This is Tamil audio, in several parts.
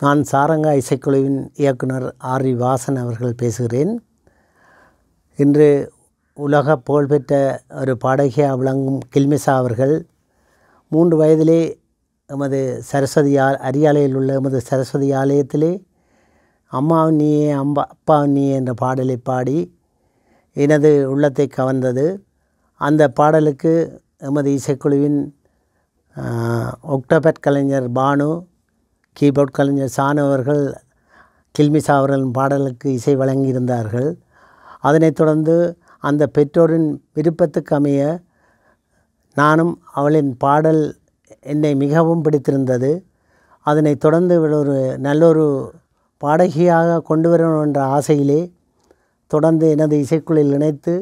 நான் சாரங்கா இசைக்குழுவின் இயக்குனர் ஆர் வி வாசன் அவர்கள் பேசுகிறேன். இன்று உலக புகழ்பெற்ற ஒரு பாடகியாக விளங்கும் கில்மிசா அவர்கள் மூன்று வயதிலே எமது சரஸ்வதி ஆ அரியாலையில் உள்ள எமது சரஸ்வதி ஆலயத்திலே அம்மாவும் நீயே அம்பா அப்பாவும் நீயே என்ற பாடலை பாடி எனது உள்ளத்தை கவர்ந்தது. அந்த பாடலுக்கு எமது இசைக்குழுவின் ஒக்டோபட் கலைஞர் பானு கீபோர்ட் கலைஞர் சானு அவர்கள் கில்மிசா அவர்களின் பாடலுக்கு இசை வழங்கியிருந்தார்கள். அதனைத் தொடர்ந்து அந்த பெற்றோரின் விருப்பத்துக்கு அமைய நானும் அவளின் பாடல் என்னை மிகவும் பிடித்திருந்தது. அதனைத் தொடர்ந்து ஒரு நல்லொரு பாடகியாக கொண்டு வரணும் என்ற ஆசையிலே தொடர்ந்து எனது இசைக்குழுவில் இணைத்து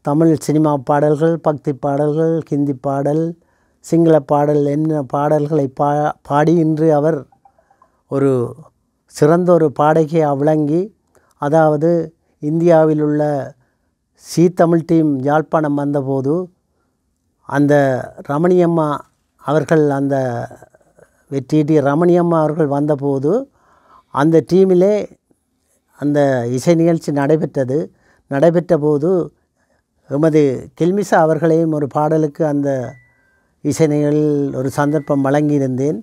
தமிழ் சினிமா பாடல்கள் பக்தி பாடல்கள் ஹிந்தி பாடல் சிங்கள பாடல் என்ன பாடல்களை பா பாடி இன்று அவர் ஒரு சிறந்த ஒரு பாடகியாக விளங்கி அதாவது இந்தியாவில் உள்ள சி தமிழ் டீம் யாழ்ப்பாணம் வந்தபோது அந்த ரமணியம்மா அவர்கள் அந்த வெற்றியீட்டி ரமணியம்மா அவர்கள் வந்தபோது அந்த டீமிலே அந்த இசை நிகழ்ச்சி நடைபெற்றது. நடைபெற்ற போது எமது கில்மிசா அவர்களையும் ஒரு பாடலுக்கு அந்த இசை நிகழ்வில் ஒரு சந்தர்ப்பம் வழங்கியிருந்தேன்.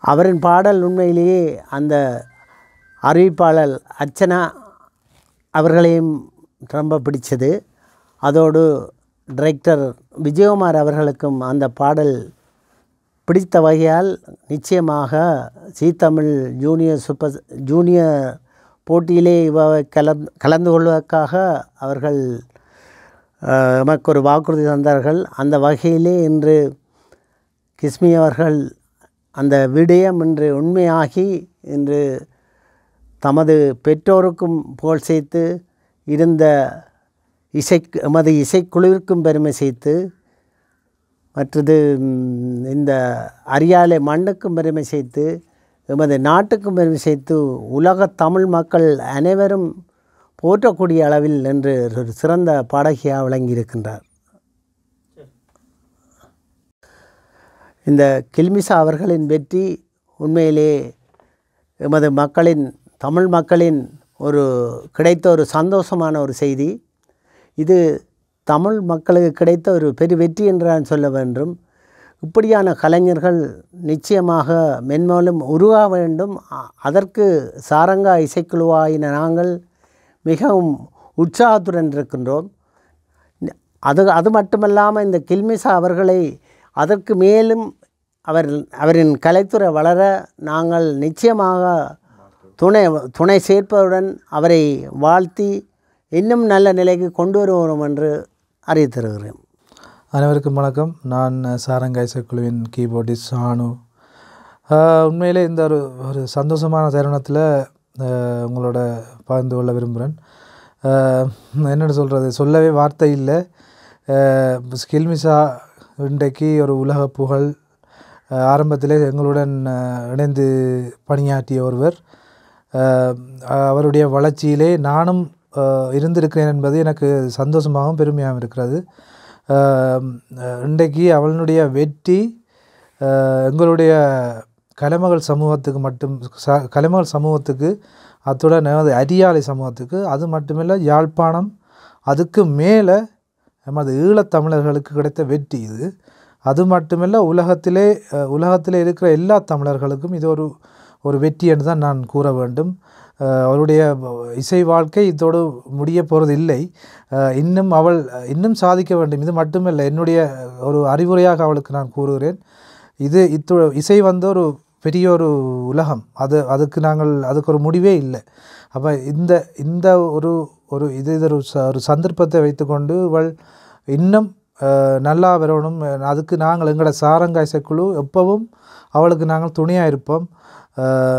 அவரின் பாடல் உண்மையிலேயே அந்த அறிவிப்பாளர் அர்ச்சனா அவர்களையும் ரொம்ப பிடிச்சது. அதோடு டிரெக்டர் விஜயகுமார் அவர்களுக்கும் அந்த பாடல் பிடித்த வகையால் நிச்சயமாக Zee Tamil junior super junior போட்டியிலே இவ கலந் கலந்து கொள்வதற்காக அவர்கள் நமக்கு ஒரு வாக்குறுதி தந்தார்கள். அந்த வகையிலே இன்று கிஸ்மி அவர்கள் அந்த விடயம் இன்று உண்மையாகி இன்று தமது பெற்றோருக்கும் புகழ் சேர்த்து இருந்த இசை எமது இசைக்குழுவிற்கும் பெருமை சேர்த்து மற்றது இந்த அரியாலை மண்ணுக்கும் பெருமை சேர்த்து எமது நாட்டுக்கும் பெருமை சேர்த்து உலக தமிழ் மக்கள் அனைவரும் போற்றக்கூடிய அளவில் என்று ஒரு சிறந்த பாடகியாக விளங்கியிருக்கின்றார். இந்த கில்மிசா அவர்களின் வெற்றி உண்மையிலே எமது மக்களின் தமிழ் மக்களின் ஒரு கிடைத்த ஒரு சந்தோஷமான ஒரு செய்தி. இது தமிழ் மக்களுக்கு கிடைத்த ஒரு பெரு வெற்றி என்று நான் சொல்ல வேண்டும். இப்படியான கலைஞர்கள் நிச்சயமாக மென்மேலும் உருவாக வேண்டும். அதற்கு சாரங்கா இசைக்குழுவாயின நாங்கள் மிகவும் உற்சாகத்துடன் இருக்கின்றோம். அது அது மட்டுமல்லாமல் இந்த கில்மிசா அவர்களை அதற்கு மேலும் அவர் அவரின் கலைத்துறை வளர நாங்கள் நிச்சயமாக துணை துணை சேர்ப்பதுடன் அவரை வாழ்த்தி இன்னும் நல்ல நிலைக்கு கொண்டு வருவோம் என்று அறிவித்திருக்கிறேன். அனைவருக்கும் வணக்கம். நான் சாரங்கா குழுவின் கீபோர்டிஸ்ட் சானு. உண்மையிலே இந்த ஒரு ஒரு சந்தோஷமான தருணத்தில் உங்களோட பகிர்ந்து கொள்ள விரும்புகிறேன் என்னென்னு சொல்கிறது சொல்லவே வார்த்தை இல்லை. ஸ்கில்மிசா இன்றைக்கு ஒரு உலக புகழ். ஆரம்பத்திலே எங்களுடன் இணைந்து பணியாற்றிய ஒருவர். அவருடைய வளர்ச்சியிலே நானும் இருந்திருக்கிறேன் என்பது எனக்கு சந்தோஷமாகவும் பெருமையாகவும் இருக்கிறது. இன்றைக்கு அவனுடைய வெற்றி எங்களுடைய கலைமகள் சமூகத்துக்கு மட்டும் ச கலைமகள் சமூகத்துக்கு அத்துடன் நமது அரியாலை சமூகத்துக்கு அது மட்டுமில்லை யாழ்ப்பாணம் அதுக்கு மேலே நமது ஈழத்தமிழர்களுக்கு கிடைத்த வெற்றி இது. அது மட்டுமில்லை உலகத்திலே உலகத்தில் இருக்கிற எல்லா தமிழர்களுக்கும் இது ஒரு ஒரு வெற்றி என்று தான் நான் கூற வேண்டும். அவருடைய இசை வாழ்க்கை இதோடு முடிய போகிறது இல்லை. இன்னும் அவள் இன்னும் சாதிக்க வேண்டும். இது மட்டுமில்லை என்னுடைய ஒரு அறிவுரையாக அவளுக்கு நான் கூறுகிறேன். இது இத்து இசை வந்து ஒரு பெரிய ஒரு உலகம். அது அதுக்கு நாங்கள் அதுக்கு ஒரு முடிவே இல்லை. அப்போ இந்த இந்த ஒரு ஒரு இது ஒரு ஒரு சந்தர்ப்பத்தை வைத்துக்கொண்டு இவள் இன்னும் நல்லா வரணும். அதுக்கு நாங்கள் எங்களோட சாரங்கா குழு எப்பவும் அவளுக்கு நாங்கள் துணையாக இருப்போம்.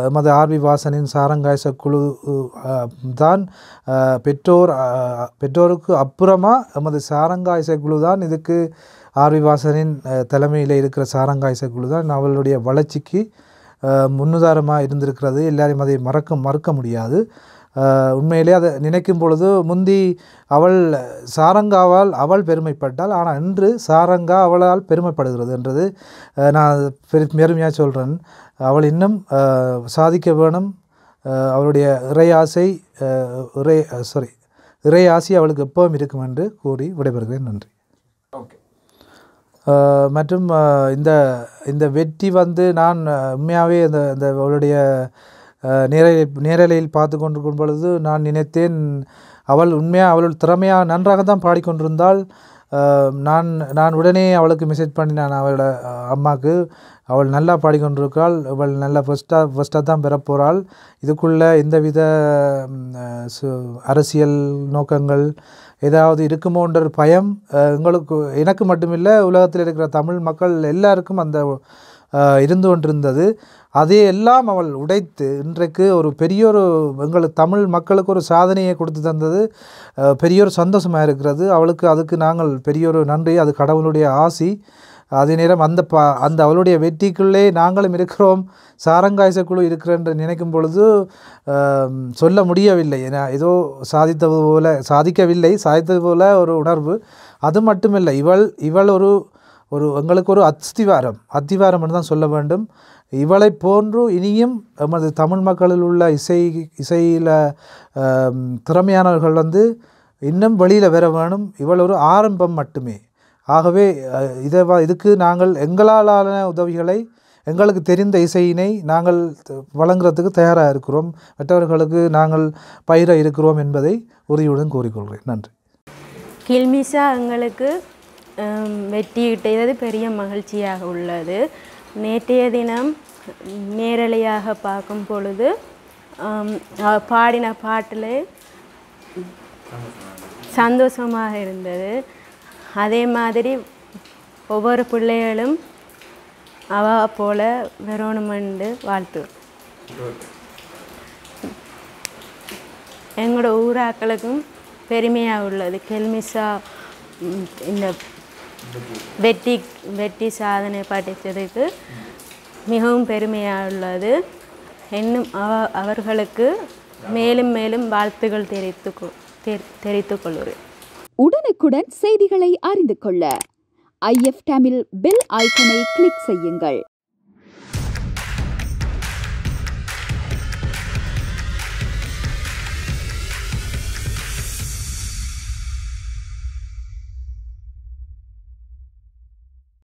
எமது ஆர்வி வாசனின் சாரங்காய்ச குழு தான் பெற்றோர் பெற்றோருக்கு அப்புறமா எமது சாரங்காய்ச குழு தான். இதுக்கு ஆர்வி வாசனின் தலைமையில் இருக்கிற சாரங்காய்ச குழு தான். அவளுடைய வளர்ச்சிக்கு முன்னுதாரணமாக இருந்திருக்கிறது. எல்லாரையும் அதை மறக்க மறுக்க முடியாது. உண்மையிலே அதை நினைக்கும் பொழுது முந்தி அவள் சாரங்காவால் அவள் பெருமைப்பட்டாள். ஆனால் இன்று சாரங்கா அவளால் பெருமைப்படுகிறது என்றது நான் பெரு பெருமையாக சொல்கிறேன் அவள் இன்னும் சாதிக்க வேணும். அவளுடைய இறையாசை அஹ், இறை சாரி இறையாசி அவளுக்கு எப்பவும் இருக்கும் என்று கூறி விடைபெறுகிறேன். நன்றி. ஓகே. மற்றும் இந்த இந்த வெற்றி வந்து நான் உண்மையாகவே இந்த இந்த அவளுடைய நேரலை நேரலையில் பார்த்து கொண்டிருக்கும் பொழுது நான் நினைத்தேன் அவள் உண்மையாக அவள் திறமையாக நன்றாக தான் பாடிக்கொண்டிருந்தாள். நான் நான் உடனே அவளுக்கு மெசேஜ் நான் அவளோட அம்மாவுக்கு அவள் நல்லா பாடிக்கொண்டிருக்காள் அவள் நல்லா ஃபஸ்ட்டாக ஃபஸ்ட்டாக தான் பெறப்போகிறாள் இதுக்குள்ளே எந்தவித சு- அரசியல் நோக்கங்கள் ஏதாவது இருக்குமோன்ற ஒரு பயம் எங்களுக்கு எனக்கு மட்டுமில்லை உலகத்தில் இருக்கிற தமிழ் மக்கள் எல்லாருக்கும் அந்த இருந்து கொண்டிருந்தது. அதை எல்லாம் அவள் உடைத்து இன்றைக்கு ஒரு பெரிய ஒரு எங்களுக்கு தமிழ் மக்களுக்கு ஒரு சாதனையை கொடுத்து தந்தது. பெரிய ஒரு சந்தோஷமாக இருக்கிறது. அவளுக்கு அதுக்கு நாங்கள் பெரிய ஒரு நன்றி. அது கடவுளுடைய ஆசி. அதே நேரம் அந்த ப அந்த அவளுடைய வெற்றிக்குள்ளே நாங்களும் இருக்கிறோம். சாரங்காய்ச குழு இருக்கிறேன் நினைக்கும் பொழுது சொல்ல முடியவில்லை. ஏன்னா ஏதோ சாதித்தது போல சாதிக்கவில்லை. சாதித்தது போல ஒரு உணர்வு. அது மட்டுமில்லை. இவள் இவள் ஒரு ஒரு எங்களுக்கு ஒரு அஸ்திவாரம் அத்திவாரம் என்று தான் சொல்ல வேண்டும். இவளை போன்று இனியும் எமது தமிழ் மக்களில் உள்ள இசை இசையில் திறமையானவர்கள் வந்து இன்னும் வெளியில் வர வேணும். இவள் ஒரு ஆரம்பம் மட்டுமே. ஆகவே இதை இதுக்கு நாங்கள் எங்களாலான உதவிகளை எங்களுக்கு தெரிந்த இசையினை நாங்கள் வழங்குறதுக்கு தயாராக இருக்கிறோம். மற்றவர்களுக்கு நாங்கள் பயிர இருக்கிறோம் என்பதை உறுதியுடன் கூறிக்கொள்கிறேன். நன்றி. கில்மிசா எங்களுக்கு வெற்றியிட்டது பெரிய மகிழ்ச்சியாக உள்ளது. நேற்றைய தினம் நேரலையாக பார்க்கும் பொழுது பாடின பாட்டில் சந்தோஷமாக இருந்தது. அதே மாதிரி ஒவ்வொரு பிள்ளைகளும் அவ போல வெறணுமெண்டு வாழ்த்து. எங்களோட ஊராக்களுக்கும் பெருமையாக உள்ளது. கெல்மிஷா இந்த வெற்றி வெற்றி சாதனை படைத்ததுக்கு மிகவும் பெருமையாக உள்ளது இன்னும் அவ அவர்களுக்கு மேலும் மேலும் வாழ்த்துகள் தெரிவித்து தெரிவித்துக் கொள்கிறேன். உடனுக்குடன் செய்திகளை அறிந்து கொள்ள ஐஎஃப் தமிழ் பெல் ஐக்கனை கிளிக் செய்யுங்கள்.